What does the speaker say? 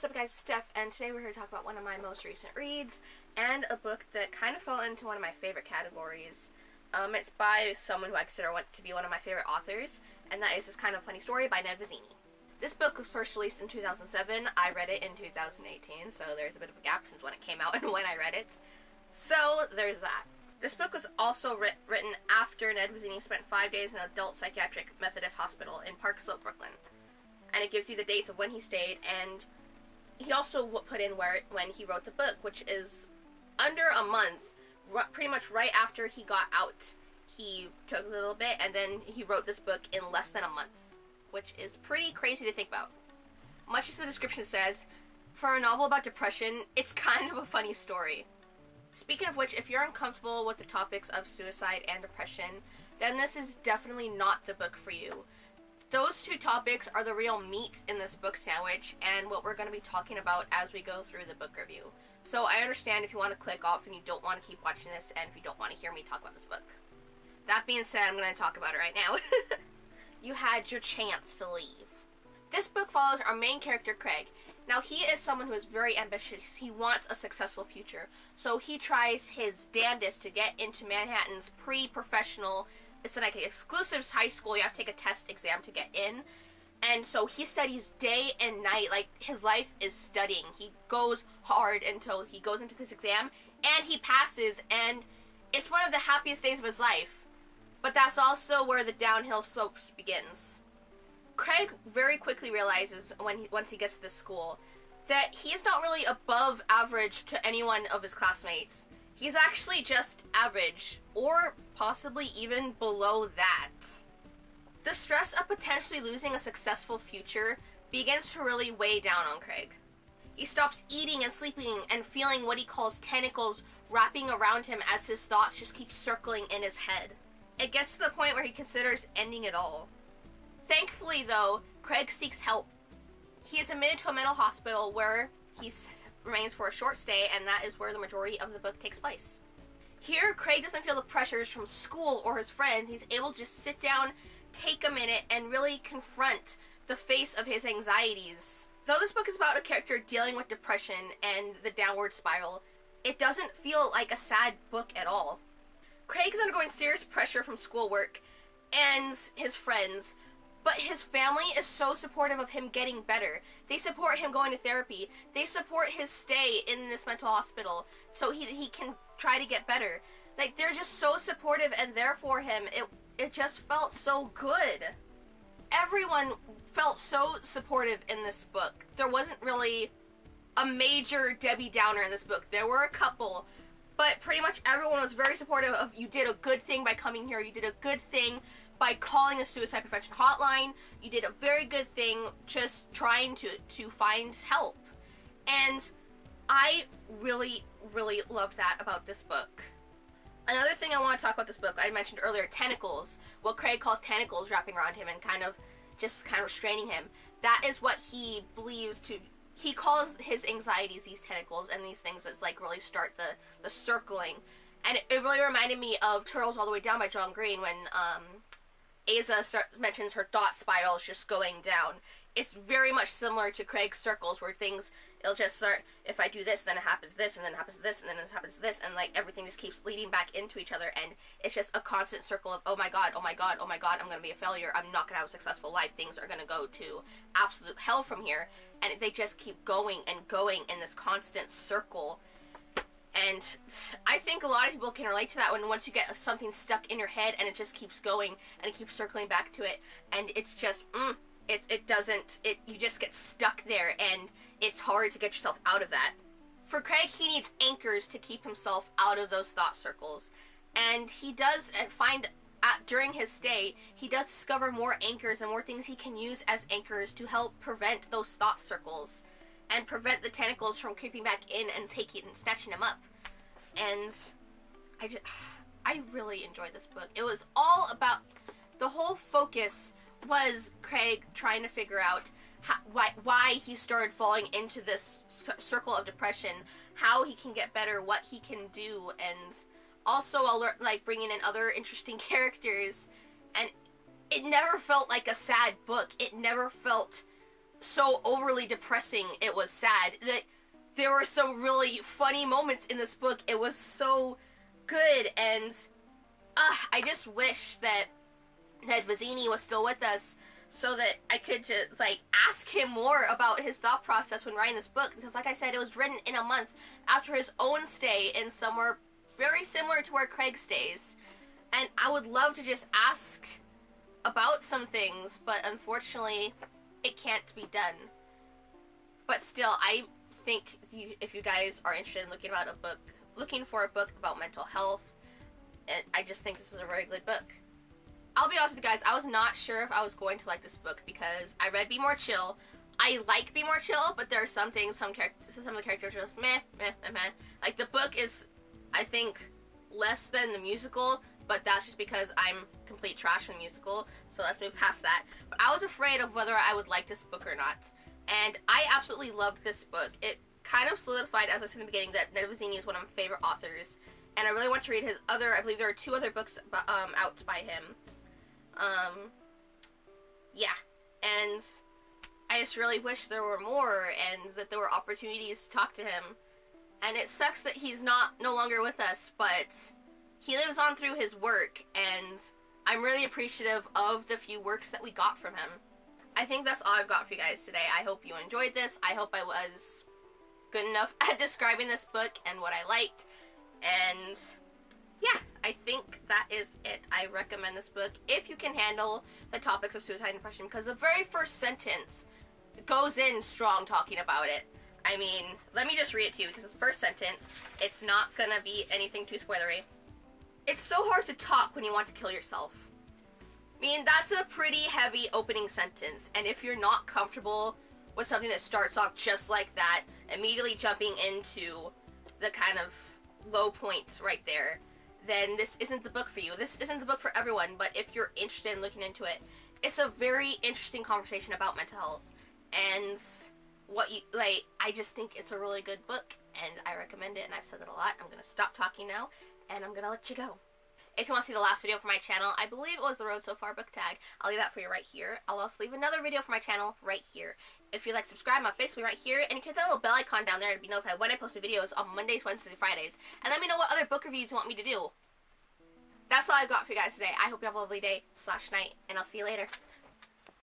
what's up guys, Steph, and today we're here to talk about one of my most recent reads, and a book that kind of fell into one of my favorite categories. Um, it's by someone who I consider to be one of my favorite authors, and that is This Kind of Funny Story by Ned Vizzini. This book was first released in 2007, I read it in 2018, so there's a bit of a gap since when it came out and when I read it. So, there's that. This book was also writ written after Ned Vizzini spent five days in an adult psychiatric Methodist hospital in Park Slope, Brooklyn. And it gives you the dates of when he stayed and he also put in where when he wrote the book, which is under a month, pretty much right after he got out. He took a little bit, and then he wrote this book in less than a month, which is pretty crazy to think about. Much as the description says, for a novel about depression, it's kind of a funny story. Speaking of which, if you're uncomfortable with the topics of suicide and depression, then this is definitely not the book for you those two topics are the real meat in this book sandwich and what we're going to be talking about as we go through the book review. So I understand if you want to click off and you don't want to keep watching this and if you don't want to hear me talk about this book. That being said, I'm going to talk about it right now. you had your chance to leave. This book follows our main character, Craig. Now, he is someone who is very ambitious. He wants a successful future. So he tries his damnedest to get into Manhattan's pre-professional it's like an exclusive high school. You have to take a test exam to get in. And so he studies day and night. Like his life is studying. He goes hard until he goes into this exam and he passes. And it's one of the happiest days of his life. But that's also where the downhill slopes begins. Craig very quickly realizes when he, once he gets to the school that he is not really above average to anyone of his classmates. He's actually just average, or possibly even below that. The stress of potentially losing a successful future begins to really weigh down on Craig. He stops eating and sleeping and feeling what he calls tentacles wrapping around him as his thoughts just keep circling in his head. It gets to the point where he considers ending it all. Thankfully, though, Craig seeks help. He is admitted to a mental hospital where he's remains for a short stay, and that is where the majority of the book takes place. Here, Craig doesn't feel the pressures from school or his friends. He's able to just sit down, take a minute, and really confront the face of his anxieties. Though this book is about a character dealing with depression and the downward spiral, it doesn't feel like a sad book at all. Craig is undergoing serious pressure from schoolwork and his friends, but his family is so supportive of him getting better. They support him going to therapy. They support his stay in this mental hospital so he he can try to get better. Like they're just so supportive and there for him. It it just felt so good. Everyone felt so supportive in this book. There wasn't really a major Debbie Downer in this book. There were a couple, but pretty much everyone was very supportive of you did a good thing by coming here. You did a good thing by calling the suicide prevention hotline. You did a very good thing just trying to, to find help. And I really, really loved that about this book. Another thing I want to talk about this book, I mentioned earlier, tentacles. What Craig calls tentacles wrapping around him and kind of just kind of restraining him. That is what he believes to he calls his anxieties these tentacles and these things that like really start the the circling and it really reminded me of turtles all the way down by john green when um Aza start, mentions her thought spirals just going down. It's very much similar to Craig's circles, where things it'll just start. If I do this, then it happens this, and then it happens this, and then it happens this, and like everything just keeps leading back into each other, and it's just a constant circle of oh my god, oh my god, oh my god, I'm gonna be a failure. I'm not gonna have a successful life. Things are gonna go to absolute hell from here, and they just keep going and going in this constant circle and I think a lot of people can relate to that when once you get something stuck in your head and it just keeps going and it keeps circling back to it and it's just mm, it it doesn't it you just get stuck there and it's hard to get yourself out of that. For Craig, he needs anchors to keep himself out of those thought circles. And he does uh, find at, during his stay, he does discover more anchors and more things he can use as anchors to help prevent those thought circles and prevent the tentacles from creeping back in and taking and snatching him up. And I just, I really enjoyed this book. It was all about the whole focus was Craig trying to figure out how, why, why he started falling into this circle of depression, how he can get better, what he can do, and also I'll like bringing in other interesting characters. And it never felt like a sad book. It never felt so overly depressing it was sad. That there were some really funny moments in this book. It was so good and uh, I just wish that that Vizzini was still with us so that I could just like ask him more about his thought process when writing this book because like I said it was written in a month after his own stay in somewhere very similar to where Craig stays and I would love to just ask about some things but unfortunately it can't be done but still I think if you, if you guys are interested in looking about a book looking for a book about mental health I just think this is a very good book I'll be honest with you guys, I was not sure if I was going to like this book because I read Be More Chill. I like Be More Chill, but there are some things, some characters, some of the characters are just meh, meh, meh, meh. Like the book is, I think, less than the musical, but that's just because I'm complete trash from the musical. So let's move past that. But I was afraid of whether I would like this book or not, and I absolutely loved this book. It kind of solidified, as I said in the beginning, that Ned Vizzini is one of my favorite authors, and I really want to read his other. I believe there are two other books um, out by him. Um, yeah, and I just really wish there were more and that there were opportunities to talk to him. And it sucks that he's not no longer with us, but he lives on through his work, and I'm really appreciative of the few works that we got from him. I think that's all I've got for you guys today. I hope you enjoyed this. I hope I was good enough at describing this book and what I liked. And yeah, I think that is it. I recommend this book if you can handle the topics of suicide and depression because the very first sentence goes in strong talking about it. I mean, let me just read it to you because it's first sentence. It's not gonna be anything too spoilery. It's so hard to talk when you want to kill yourself. I mean, that's a pretty heavy opening sentence, and if you're not comfortable with something that starts off just like that, immediately jumping into the kind of low points right there, then this isn't the book for you. This isn't the book for everyone, but if you're interested in looking into it, it's a very interesting conversation about mental health. And what you like, I just think it's a really good book, and I recommend it, and I've said it a lot. I'm gonna stop talking now, and I'm gonna let you go. If you want to see the last video for my channel, I believe it was the Road So Far book tag. I'll leave that for you right here. I'll also leave another video for my channel right here. If you like, subscribe, my face will be right here. And you can hit that little bell icon down there to be notified when I post new videos on Mondays, Wednesdays, and Fridays. And let me know what other book reviews you want me to do. That's all I've got for you guys today. I hope you have a lovely day slash night, and I'll see you later.